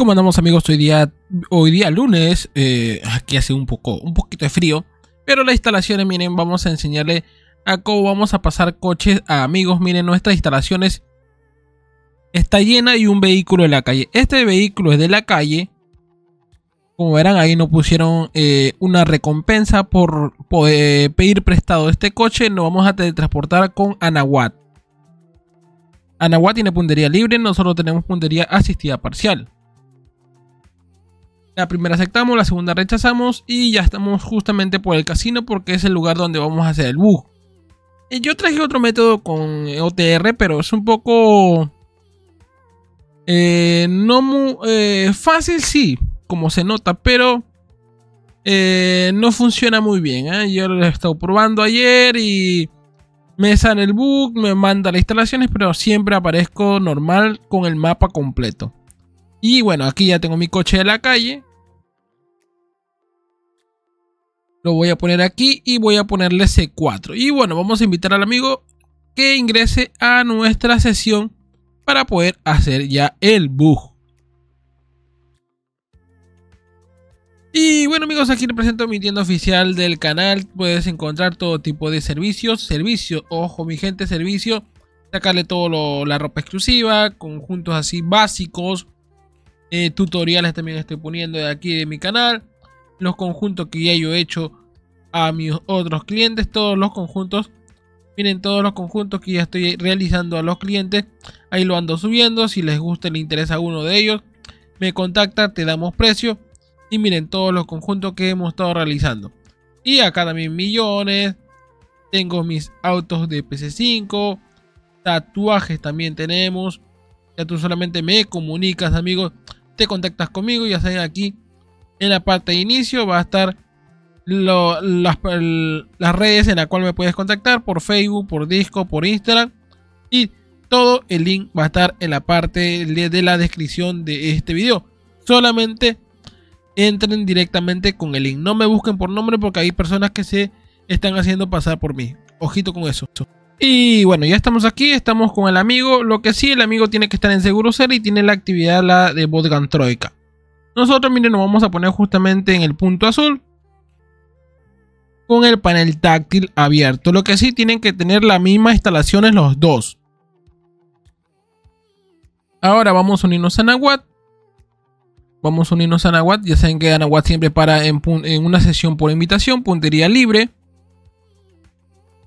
¿Cómo andamos amigos? Hoy día, hoy día lunes, eh, aquí hace un poco, un poquito de frío, pero las instalaciones, miren, vamos a enseñarle a cómo vamos a pasar coches a amigos. Miren, nuestras instalaciones está llena y un vehículo de la calle. Este vehículo es de la calle. Como verán, ahí nos pusieron eh, una recompensa por poder pedir prestado este coche. Nos vamos a teletransportar con Anahuat. Anahuat tiene puntería libre, nosotros tenemos puntería asistida parcial. La primera aceptamos, la segunda rechazamos y ya estamos justamente por el casino porque es el lugar donde vamos a hacer el bug. Eh, yo traje otro método con OTR, pero es un poco... Eh, no muy eh, fácil, sí, como se nota, pero no funciona muy bien. Yo lo he estado probando ayer y me sale el bug, me manda las instalaciones, pero siempre aparezco normal con el mapa completo. Y bueno, aquí ya tengo mi coche de la calle. Lo voy a poner aquí y voy a ponerle C4. Y bueno, vamos a invitar al amigo que ingrese a nuestra sesión para poder hacer ya el bug. Y bueno amigos, aquí les presento mi tienda oficial del canal. Puedes encontrar todo tipo de servicios. Servicio, ojo mi gente, servicio. Sacarle todo la ropa exclusiva, conjuntos así básicos. Eh, tutoriales también estoy poniendo de aquí de mi canal los conjuntos que ya yo he hecho a mis otros clientes, todos los conjuntos. Miren todos los conjuntos que ya estoy realizando a los clientes. Ahí lo ando subiendo. Si les gusta, le interesa uno de ellos, me contacta, te damos precio. Y miren todos los conjuntos que hemos estado realizando. Y acá también millones. Tengo mis autos de PC5. Tatuajes también tenemos. Ya tú solamente me comunicas, amigos. Te contactas conmigo. Ya saben aquí en la parte de inicio va a estar las, redes en las cuales me puedes contactar por Facebook, por Disco, por Instagram. Y todo el link va a estar en la parte de la descripción de este video. Solamente entren directamente con el link. No me busquen por nombre porque hay personas que se están haciendo pasar por mí. Ojito con eso. Y bueno, ya estamos aquí, estamos con el amigo. Lo que sí, el amigo tiene que estar en seguro ser y tiene la actividad la de Botgan Troika. Nosotros, miren, nos vamos a poner justamente en el punto azul. Con el panel táctil abierto. Lo que sí tienen que tener la misma instalación los dos. Ahora vamos a unirnos a Nahuat. Vamos a unirnos a Nahuat. Ya saben que Nahuat siempre para en, una sesión por invitación. Puntería libre.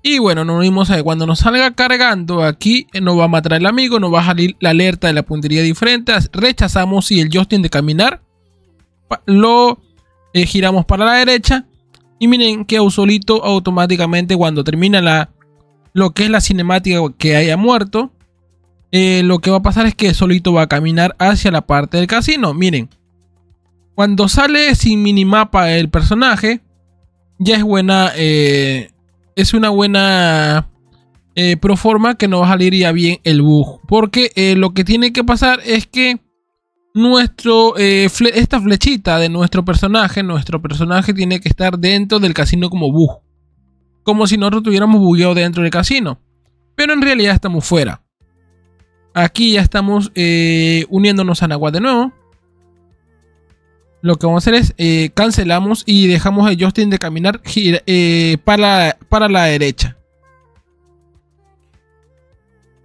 Y bueno, nos unimos a cuando nos salga cargando aquí, eh, nos va a matar el amigo, nos va a salir la alerta de la puntería diferente. Rechazamos y el Justin de caminar lo eh, giramos para la derecha y miren que solito automáticamente cuando termina la lo que es la cinemática que haya muerto eh, lo que va a pasar es que solito va a caminar hacia la parte del casino miren cuando sale sin minimapa el personaje ya es buena eh, es una buena proforma que no va a salir ya bien el bug porque lo que tiene que pasar es que nuestro, eh, esta flechita de nuestro personaje, nuestro personaje tiene que estar dentro del casino como bug. Como si nosotros tuviéramos bugueado dentro del casino. Pero en realidad estamos fuera. Aquí ya estamos eh, uniéndonos a Nahuatl de nuevo. Lo que vamos a hacer es eh, cancelamos y dejamos a Justin de caminar para, para la derecha.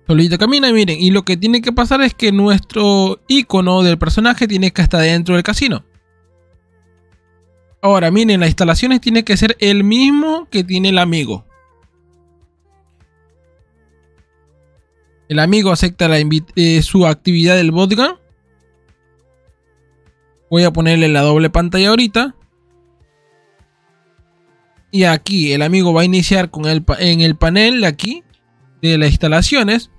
Solito camina miren, y lo que tiene que pasar es que nuestro icono del personaje tiene que estar dentro del casino. Ahora, miren, las instalaciones tiene que ser el mismo que tiene el amigo. El amigo acepta eh, su actividad del botgun. Voy a ponerle la doble pantalla ahorita. Y aquí el amigo va a iniciar con el, en el panel de aquí de las instalaciones.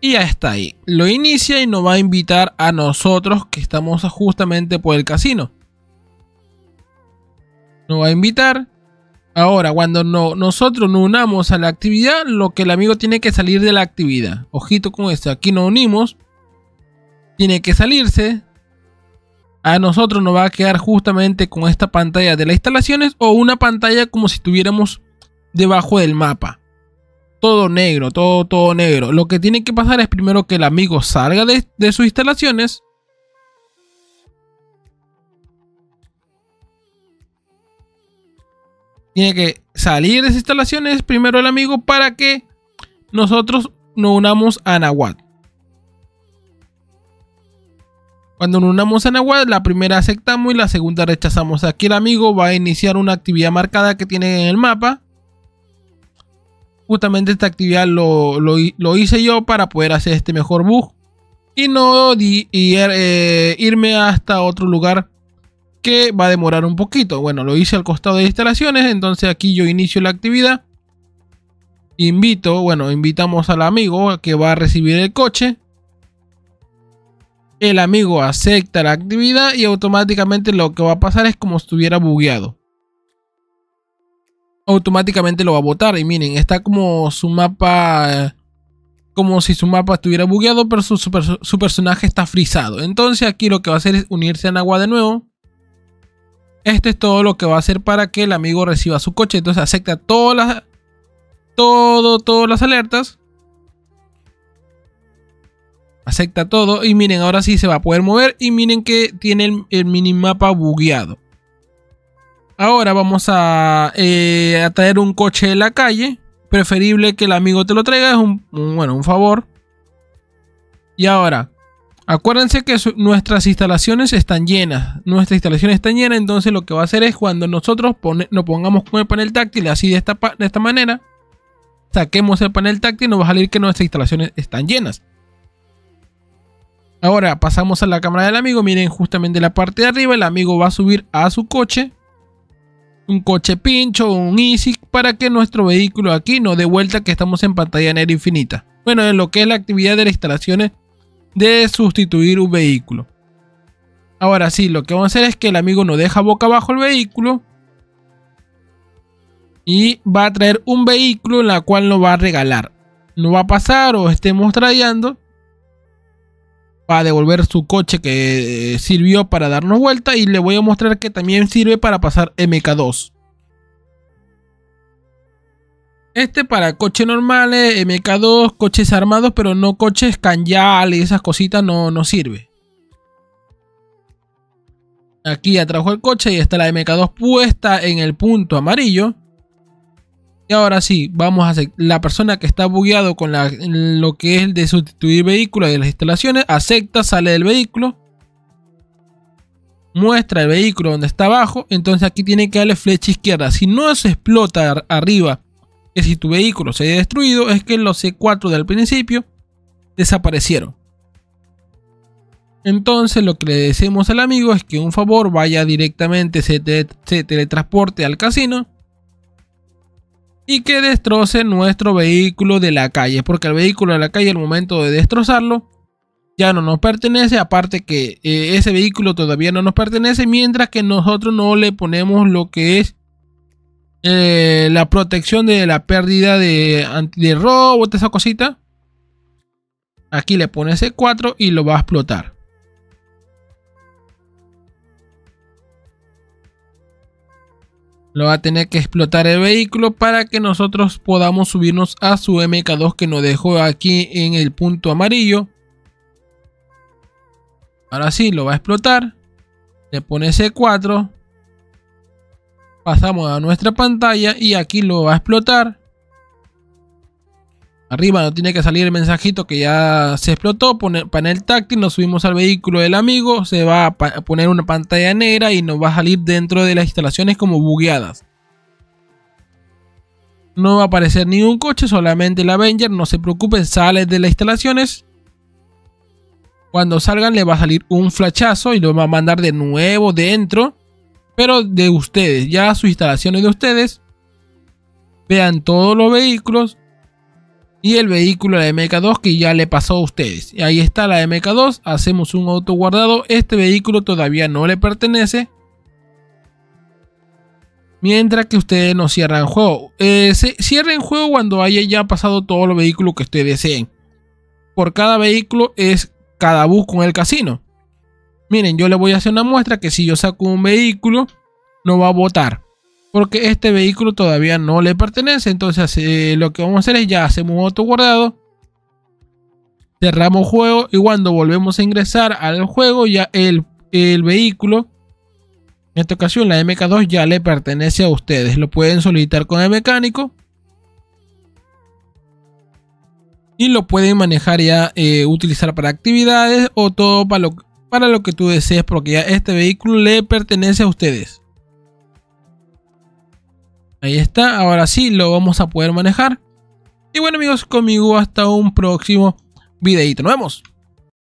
Y ya está ahí. Lo inicia y nos va a invitar a nosotros que estamos justamente por el casino. Nos va a invitar. Ahora, cuando no, nosotros nos unamos a la actividad, lo que el amigo tiene que salir de la actividad. Ojito con esto. Aquí nos unimos. Tiene que salirse. A nosotros nos va a quedar justamente con esta pantalla de las instalaciones o una pantalla como si estuviéramos debajo del mapa todo negro, todo, todo negro. Lo que tiene que pasar es primero que el amigo salga de sus instalaciones. Tiene que salir de esas instalaciones primero el amigo para que nosotros nos unamos a Nahuatl. Cuando nos unamos a Nahuatl, la primera aceptamos y la segunda rechazamos. Aquí el amigo va a iniciar una actividad marcada que tiene en el mapa. Justamente esta actividad lo, hice yo para poder hacer este mejor bug. Y no eh, irme hasta otro lugar que va a demorar un poquito. Bueno, lo hice al costado de instalaciones. Entonces aquí yo inicio la actividad. Invito, bueno, invitamos al amigo que va a recibir el coche. El amigo acepta la actividad y automáticamente lo que va a pasar es como si estuviera bugueado. Automáticamente lo va a botar. Y miren, está como su mapa. Como si su mapa estuviera bugueado, pero su, su personaje está frisado. Entonces aquí lo que va a hacer es unirse a agua de nuevo. Este es todo lo que va a hacer para que el amigo reciba su coche. Entonces acepta todas las, todo, todas las alertas. Acepta todo y miren, ahora sí se va a poder mover y miren que tiene el, minimapa bugueado. Ahora vamos a, eh, a, traer un coche de la calle. Preferible que el amigo te lo traiga, es un, bueno, un favor. Y ahora, acuérdense que nuestras instalaciones están llenas. Nuestras instalaciones están llenas, entonces lo que va a hacer es cuando nosotros nos pongamos con el panel táctil así de esta, de esta manera saquemos el panel táctil, nos va a salir que nuestras instalaciones están llenas. Ahora pasamos a la cámara del amigo. Miren justamente la parte de arriba. El amigo va a subir a su coche. Un coche pincho, un Easy. Para que nuestro vehículo aquí no dé vuelta que estamos en pantalla negra infinita. Bueno, en lo que es la actividad de las instalaciones de sustituir un vehículo. Ahora sí, lo que vamos a hacer es que el amigo no deja boca abajo el vehículo y va a traer un vehículo en la cual nos va a regalar. No va a pasar o estemos trayendo. Va a devolver su coche que sirvió para darnos vuelta y le voy a mostrar que también sirve para pasar MK2. Este para coches normales, MK2, coches armados, pero no coches canyal y esas cositas no, no sirve. Aquí ya trajo el coche y está la MK2 puesta en el punto amarillo. Y ahora sí, vamos a hacer. La persona que está bugueado con lo que es el de sustituir vehículo de las instalaciones, acepta, sale del vehículo, muestra el vehículo donde está abajo. Entonces aquí tiene que darle flecha izquierda. Si no se explota arriba, que si tu vehículo se ha destruido, es que los C4 del principio desaparecieron. Entonces lo que le decimos al amigo es que un favor vaya directamente, se teletransporte al casino y que destroce nuestro vehículo de la calle. Porque el vehículo de la calle, al momento de destrozarlo, ya no nos pertenece. Aparte que eh, ese vehículo todavía no nos pertenece. Mientras que nosotros no le ponemos lo que es eh, la protección de la pérdida de, de esa cosita. Aquí le pone C4 y lo va a explotar. Lo va a tener que explotar el vehículo para que nosotros podamos subirnos a su MK2 que nos dejó aquí en el punto amarillo. Ahora sí, lo va a explotar. Le pone C4. Pasamos a nuestra pantalla y aquí lo va a explotar. Arriba no tiene que salir el mensajito que ya se explotó. Poner panel táctil, nos subimos al vehículo del amigo. Se va a poner una pantalla negra y nos va a salir dentro de las instalaciones como bugueadas. No va a aparecer ningún coche, solamente el Avenger. No se preocupen, sale de las instalaciones. Cuando salgan le va a salir un flachazo y lo va a mandar de nuevo dentro. Pero de ustedes, ya sus instalaciones de ustedes. Vean todos los vehículos y el vehículo, la MK2 que ya le pasó a ustedes. Y ahí está la MK2, hacemos un auto guardado, este vehículo todavía no le pertenece. Mientras que ustedes no cierran juego. Eh, cierren juego cuando haya ya pasado todos los vehículos que ustedes deseen. Por cada vehículo es cada bus con el casino. Miren, yo le voy a hacer una muestra que si yo saco un vehículo, no va a votar. porque este vehículo todavía no le pertenece. Entonces eh, lo que vamos a hacer es ya hacemos un auto guardado. Cerramos juego y cuando volvemos a ingresar al juego ya el, el vehículo, en esta ocasión la MK2 ya le pertenece a ustedes. Lo pueden solicitar con el mecánico. Y lo pueden manejar ya, eh, utilizar para actividades o todo para lo, para lo que tú desees porque ya este vehículo le pertenece a ustedes. Ahí está, ahora sí lo vamos a poder manejar. Y bueno amigos, conmigo hasta un próximo videito. Nos vemos.